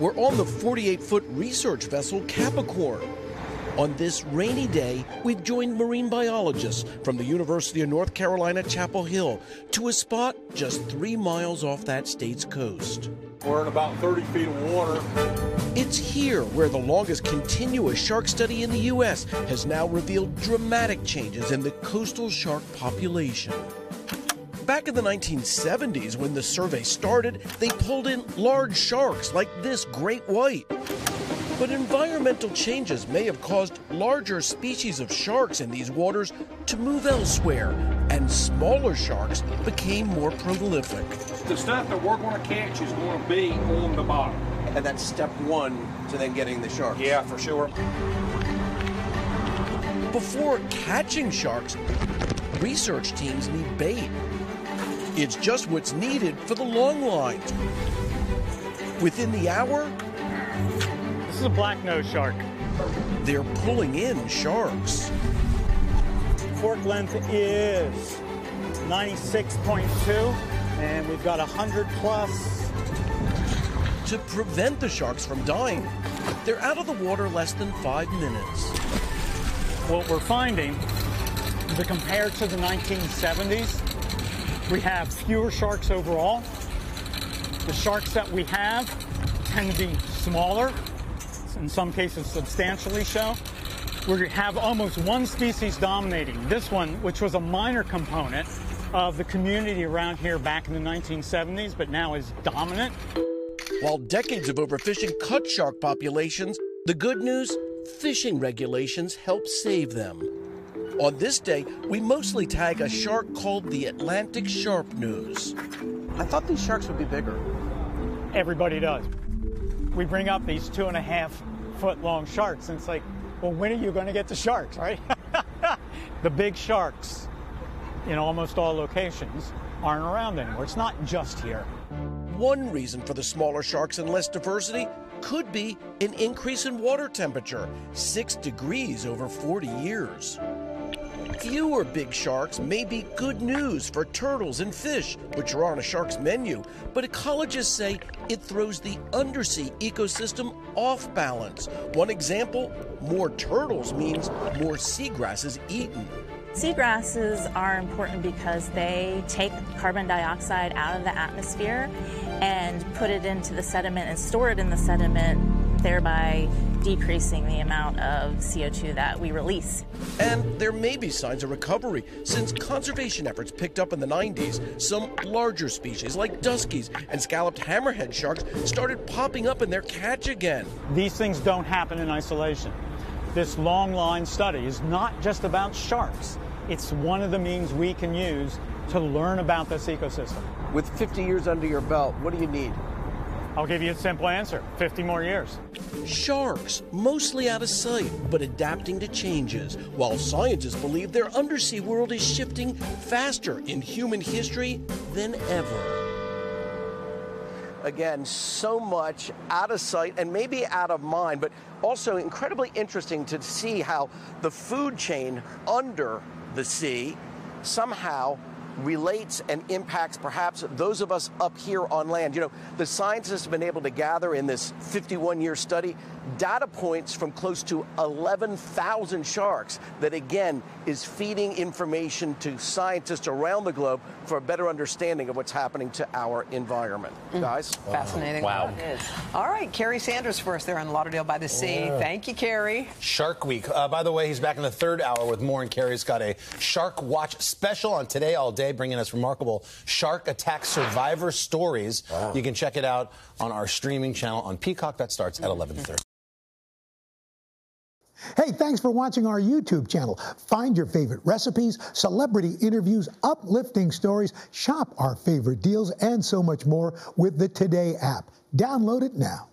we're on the 48 foot research vessel Capricorn. On this rainy day, we've joined marine biologists from the University of North Carolina, Chapel Hill, to a spot just three miles off that state's coast. We're in about 30 feet of water. It's here where the longest continuous shark study in the U.S. has now revealed dramatic changes in the coastal shark population. Back in the 1970s, when the survey started, they pulled in large sharks like this great white. But environmental changes may have caused larger species of sharks in these waters to move elsewhere, and smaller sharks became more prolific. The stuff that we're going to catch is going to be on the bottom. And that's step one to then getting the sharks. Yeah, for sure. Before catching sharks, research teams need bait. It's just what's needed for the long lines. Within the hour, this is a black nose shark. They're pulling in sharks. Fork length is 96.2, and we've got 100 plus. To prevent the sharks from dying, they're out of the water less than five minutes. What we're finding is that compared to the 1970s, we have fewer sharks overall. The sharks that we have tend to be smaller in some cases substantially so. We have almost one species dominating. This one, which was a minor component of the community around here back in the 1970s, but now is dominant. While decades of overfishing cut shark populations, the good news fishing regulations help save them. On this day, we mostly tag a shark called the Atlantic sharp nose. I thought these sharks would be bigger. Everybody does we bring up these two and a half foot long sharks, and it's like, well, when are you going to get the sharks, right? the big sharks in almost all locations aren't around anymore. It's not just here. One reason for the smaller sharks and less diversity could be an increase in water temperature, six degrees over 40 years. Fewer big sharks may be good news for turtles and fish, which are on a shark's menu, but ecologists say it throws the undersea ecosystem off balance. One example more turtles means more seagrass is eaten. Seagrasses are important because they take carbon dioxide out of the atmosphere and put it into the sediment and store it in the sediment, thereby decreasing the amount of CO2 that we release. And there may be signs of recovery since conservation efforts picked up in the 90s. Some larger species like duskies and scalloped hammerhead sharks started popping up in their catch again. These things don't happen in isolation. This long line study is not just about sharks. It's one of the means we can use to learn about this ecosystem. With 50 years under your belt, what do you need? I'll give you a simple answer 50 more years. Sharks, mostly out of sight, but adapting to changes, while scientists believe their undersea world is shifting faster in human history than ever. Again, so much out of sight and maybe out of mind, but also incredibly interesting to see how the food chain under the sea somehow relates and impacts perhaps those of us up here on land. You know, the scientists have been able to gather in this 51 year study data points from close to 11,000 sharks that again is feeding information to scientists around the globe for a better understanding of what's happening to our environment. Mm. Guys? Fascinating. Wow. All right, Kerry Sanders for us there on Lauderdale by the Sea. Yeah. Thank you, Kerry. Shark Week. Uh, by the way, he's back in the third hour with more, and Kerry's got a Shark Watch special on Today All Day, bringing us remarkable shark attack survivor stories. Wow. You can check it out on our streaming channel on Peacock. That starts at 11:30. Hey, thanks for watching our YouTube channel. Find your favorite recipes, celebrity interviews, uplifting stories, shop our favorite deals, and so much more with the Today app. Download it now.